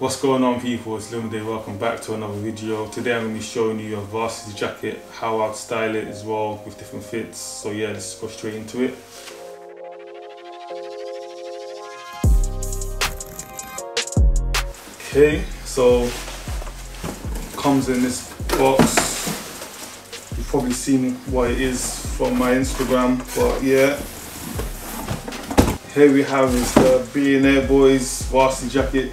What's going on people, it's Lumide, welcome back to another video. Today I'm going to be showing you a varsity jacket, how I'd style it as well with different fits. So yeah, let's go straight into it. Okay, so comes in this box. You've probably seen what it is from my Instagram, but yeah. Here we have is the Billionaire Boys varsity jacket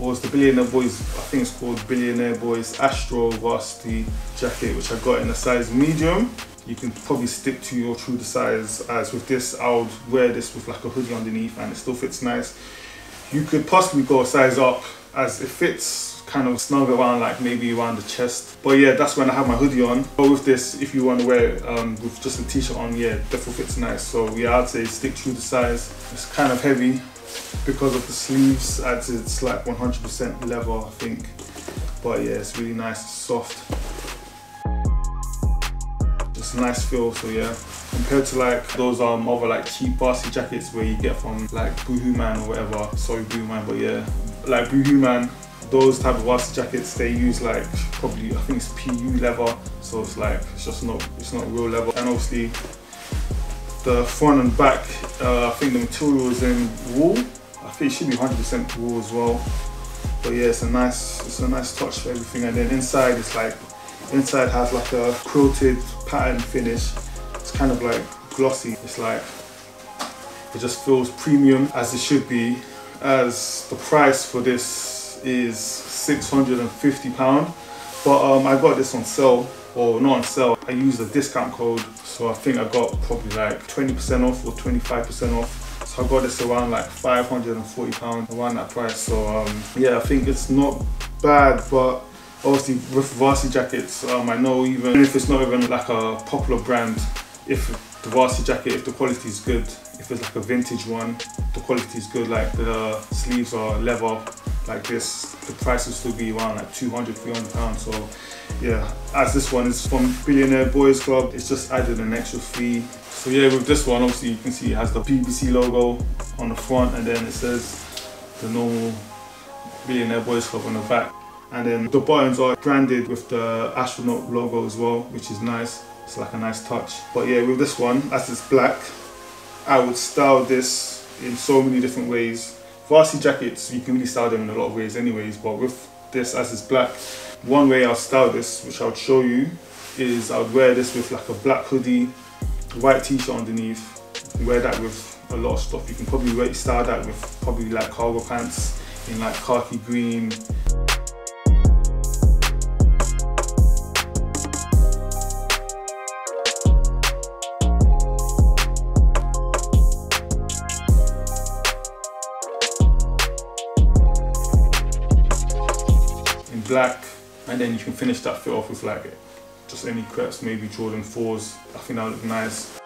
was the Billionaire Boys, I think it's called Billionaire Boys Astro Varsity Jacket, which I got in a size medium. You can probably stick to your true to size as with this, I would wear this with like a hoodie underneath and it still fits nice. You could possibly go a size up as it fits kind of snug around like maybe around the chest. But yeah, that's when I have my hoodie on. But with this, if you want to wear it um, with just a t-shirt on, yeah, definitely fits nice. So yeah, I'd say stick to size. It's kind of heavy, because of the sleeves as it's like 100% leather I think. But yeah it's really nice soft. Just a nice feel so yeah. Compared to like those um other like cheap varsity jackets where you get from like Boohoo Man or whatever. Sorry Boohoo Man but yeah. Like Boohoo Man those type of varsity jackets they use like probably I think it's PU leather. So it's like it's just not it's not real leather. And obviously the front and back, uh, I think the material is in wool. I think it should be 100% wool as well. But yeah, it's a nice, it's a nice touch for everything. And then inside, it's like, inside has like a quilted pattern finish. It's kind of like glossy. It's like, it just feels premium as it should be. As the price for this is 650 pound. But um, I got this on sale or not on sale. I used a discount code, so I think I got probably like 20% off or 25% off. So I got this around like 540 pounds around that price. So um, yeah, I think it's not bad, but obviously with varsity jackets, um, I know even if it's not even like a popular brand, if the varsity jacket, if the quality is good, if it's like a vintage one, the quality is good, like the sleeves are leather, like this, the price will still be around like 200, 300 pounds. So yeah, as this one is from Billionaire Boys Club, it's just added an extra fee. So yeah, with this one, obviously you can see it has the BBC logo on the front and then it says the normal Billionaire Boys Club on the back. And then the buttons are branded with the astronaut logo as well, which is nice. It's like a nice touch. But yeah, with this one, as it's black, I would style this in so many different ways. Varsity jackets, you can really style them in a lot of ways anyways, but with this as it's black, one way I'll style this, which I'll show you, is I would wear this with like a black hoodie, white t-shirt underneath, wear that with a lot of stuff. You can probably style that with probably like cargo pants in like khaki green, black and then you can finish that fit off with like just any crepes, maybe Jordan 4s. I think that would look nice.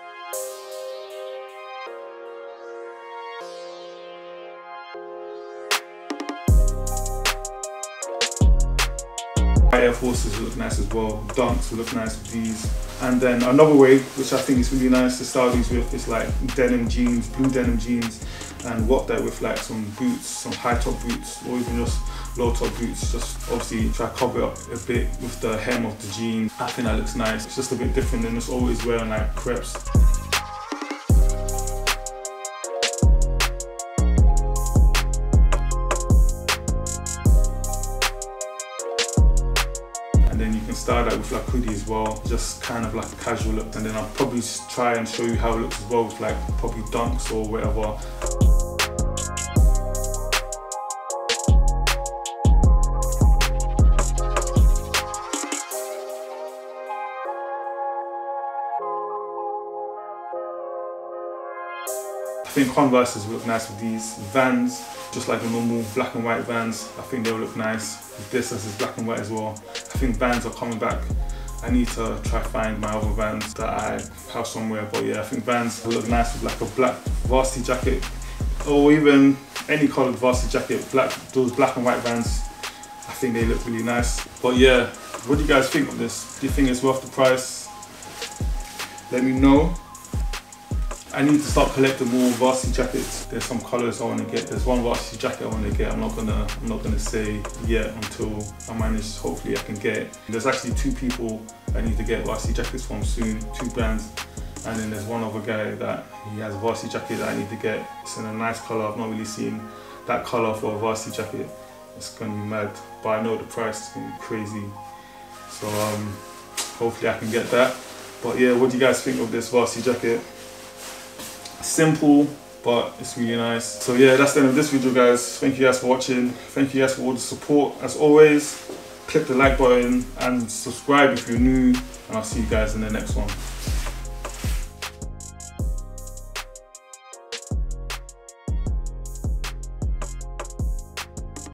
Air Forces look nice as well. Dunks look nice with these. And then another way, which I think is really nice to style these with, is like denim jeans, blue denim jeans, and what that with like some boots, some high top boots, or even just low top boots. Just obviously try to cover up a bit with the hem of the jean. I think that looks nice. It's just a bit different than just always wearing like crepes. and then you can style that with like hoodie as well just kind of like a casual look and then I'll probably try and show you how it looks as well with like probably dunks or whatever think Converses look nice with these. Vans, just like the normal black and white Vans, I think they'll look nice. This as is black and white as well. I think Vans are coming back. I need to try find my other Vans that I have somewhere. But yeah, I think Vans will look nice with like a black varsity jacket or even any coloured varsity jacket. Black, those black and white Vans, I think they look really nice. But yeah, what do you guys think of this? Do you think it's worth the price? Let me know I need to start collecting more varsity jackets. There's some colours I want to get. There's one varsity jacket I want to get. I'm not gonna I'm not gonna say yet until I manage. Hopefully I can get. It. There's actually two people I need to get varsity jackets from soon. Two brands. And then there's one other guy that he has a varsity jacket that I need to get. It's in a nice colour. I've not really seen that colour for a varsity jacket. It's gonna be mad, but I know the price is gonna be crazy. So um, hopefully I can get that. But yeah, what do you guys think of this varsity jacket? Simple, but it's really nice. So yeah, that's the end of this video guys. Thank you guys for watching. Thank you guys for all the support. As always, click the like button and subscribe if you're new. And I'll see you guys in the next one.